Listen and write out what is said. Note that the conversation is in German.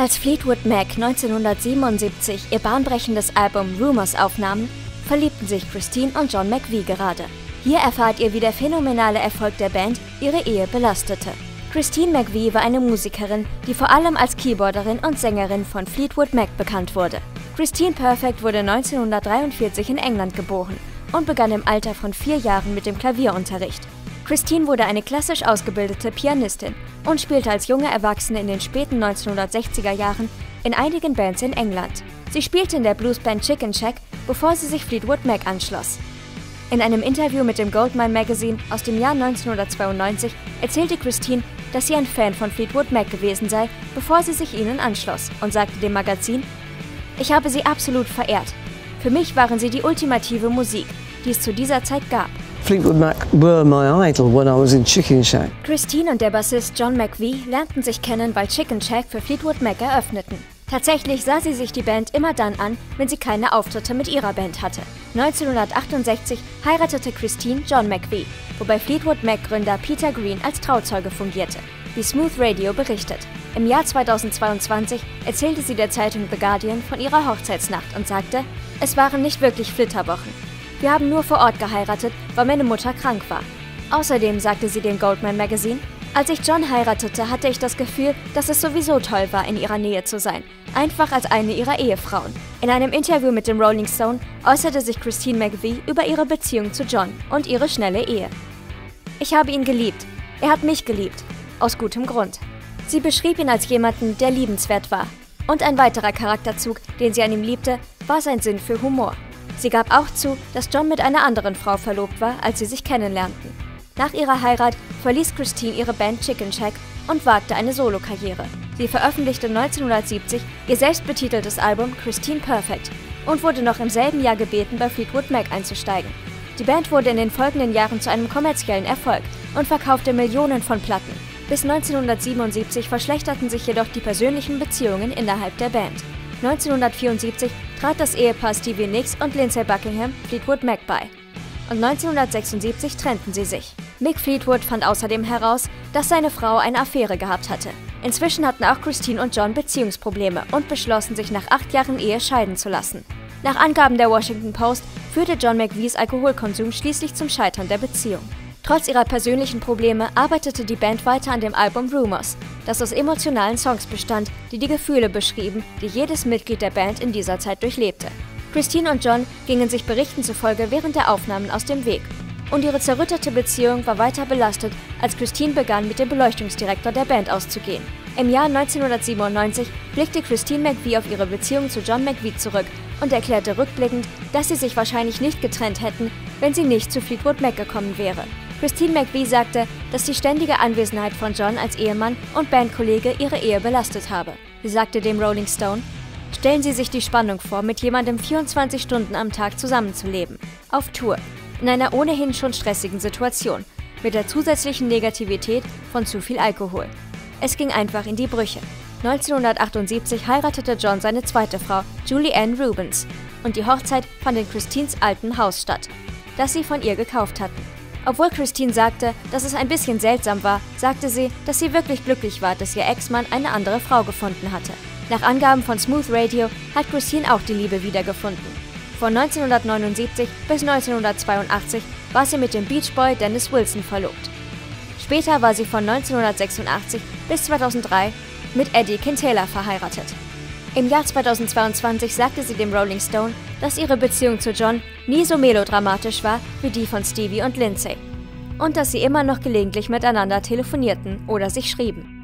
Als Fleetwood Mac 1977 ihr bahnbrechendes Album Rumors aufnahmen, verliebten sich Christine und John McVie gerade. Hier erfahrt ihr, wie der phänomenale Erfolg der Band ihre Ehe belastete. Christine McVie war eine Musikerin, die vor allem als Keyboarderin und Sängerin von Fleetwood Mac bekannt wurde. Christine Perfect wurde 1943 in England geboren und begann im Alter von vier Jahren mit dem Klavierunterricht. Christine wurde eine klassisch ausgebildete Pianistin und spielte als junge Erwachsene in den späten 1960er Jahren in einigen Bands in England. Sie spielte in der Bluesband Chicken Shack, bevor sie sich Fleetwood Mac anschloss. In einem Interview mit dem Goldmine Magazine aus dem Jahr 1992 erzählte Christine, dass sie ein Fan von Fleetwood Mac gewesen sei, bevor sie sich ihnen anschloss und sagte dem Magazin, ich habe sie absolut verehrt. Für mich waren sie die ultimative Musik, die es zu dieser Zeit gab. Fleetwood Mac were my idol when I was in Chicken Shack. Christine und der Bassist John McVie lernten sich kennen, weil Chicken Shack für Fleetwood Mac eröffneten. Tatsächlich sah sie sich die Band immer dann an, wenn sie keine Auftritte mit ihrer Band hatte. 1968 heiratete Christine John McVie, wobei Fleetwood Mac-Gründer Peter Green als Trauzeuge fungierte, wie Smooth Radio berichtet. Im Jahr 2022 erzählte sie der Zeitung The Guardian von ihrer Hochzeitsnacht und sagte, es waren nicht wirklich Flitterwochen. Wir haben nur vor Ort geheiratet, weil meine Mutter krank war. Außerdem sagte sie dem Goldman Magazine, als ich John heiratete, hatte ich das Gefühl, dass es sowieso toll war, in ihrer Nähe zu sein. Einfach als eine ihrer Ehefrauen. In einem Interview mit dem Rolling Stone äußerte sich Christine McVie über ihre Beziehung zu John und ihre schnelle Ehe. Ich habe ihn geliebt. Er hat mich geliebt. Aus gutem Grund. Sie beschrieb ihn als jemanden, der liebenswert war. Und ein weiterer Charakterzug, den sie an ihm liebte, war sein Sinn für Humor. Sie gab auch zu, dass John mit einer anderen Frau verlobt war, als sie sich kennenlernten. Nach ihrer Heirat verließ Christine ihre Band Chicken Shack und wagte eine Solokarriere. Sie veröffentlichte 1970 ihr selbstbetiteltes Album Christine Perfect und wurde noch im selben Jahr gebeten, bei Fleetwood Mac einzusteigen. Die Band wurde in den folgenden Jahren zu einem kommerziellen Erfolg und verkaufte Millionen von Platten. Bis 1977 verschlechterten sich jedoch die persönlichen Beziehungen innerhalb der Band. 1974 trat das Ehepaar Stevie Nicks und Lindsay Buckingham Fleetwood Mac bei. Und 1976 trennten sie sich. Mick Fleetwood fand außerdem heraus, dass seine Frau eine Affäre gehabt hatte. Inzwischen hatten auch Christine und John Beziehungsprobleme und beschlossen, sich nach acht Jahren Ehe scheiden zu lassen. Nach Angaben der Washington Post führte John McVies Alkoholkonsum schließlich zum Scheitern der Beziehung. Trotz ihrer persönlichen Probleme arbeitete die Band weiter an dem Album Rumors, das aus emotionalen Songs bestand, die die Gefühle beschrieben, die jedes Mitglied der Band in dieser Zeit durchlebte. Christine und John gingen sich Berichten zufolge während der Aufnahmen aus dem Weg. Und ihre zerrüttete Beziehung war weiter belastet, als Christine begann, mit dem Beleuchtungsdirektor der Band auszugehen. Im Jahr 1997 blickte Christine McVie auf ihre Beziehung zu John McVie zurück und erklärte rückblickend, dass sie sich wahrscheinlich nicht getrennt hätten, wenn sie nicht zu Fleetwood Mac gekommen wäre. Christine McVie sagte, dass die ständige Anwesenheit von John als Ehemann und Bandkollege ihre Ehe belastet habe. Sie sagte dem Rolling Stone, Stellen Sie sich die Spannung vor, mit jemandem 24 Stunden am Tag zusammenzuleben. Auf Tour. In einer ohnehin schon stressigen Situation. Mit der zusätzlichen Negativität von zu viel Alkohol. Es ging einfach in die Brüche. 1978 heiratete John seine zweite Frau, Julie Ann Rubens, und die Hochzeit fand in Christines alten Haus statt, das sie von ihr gekauft hatten. Obwohl Christine sagte, dass es ein bisschen seltsam war, sagte sie, dass sie wirklich glücklich war, dass ihr Ex-Mann eine andere Frau gefunden hatte. Nach Angaben von Smooth Radio hat Christine auch die Liebe wiedergefunden. Von 1979 bis 1982 war sie mit dem Beach Boy Dennis Wilson verlobt. Später war sie von 1986 bis 2003 mit Eddie Quintela verheiratet. Im Jahr 2022 sagte sie dem Rolling Stone, dass ihre Beziehung zu John nie so melodramatisch war wie die von Stevie und Lindsay und dass sie immer noch gelegentlich miteinander telefonierten oder sich schrieben.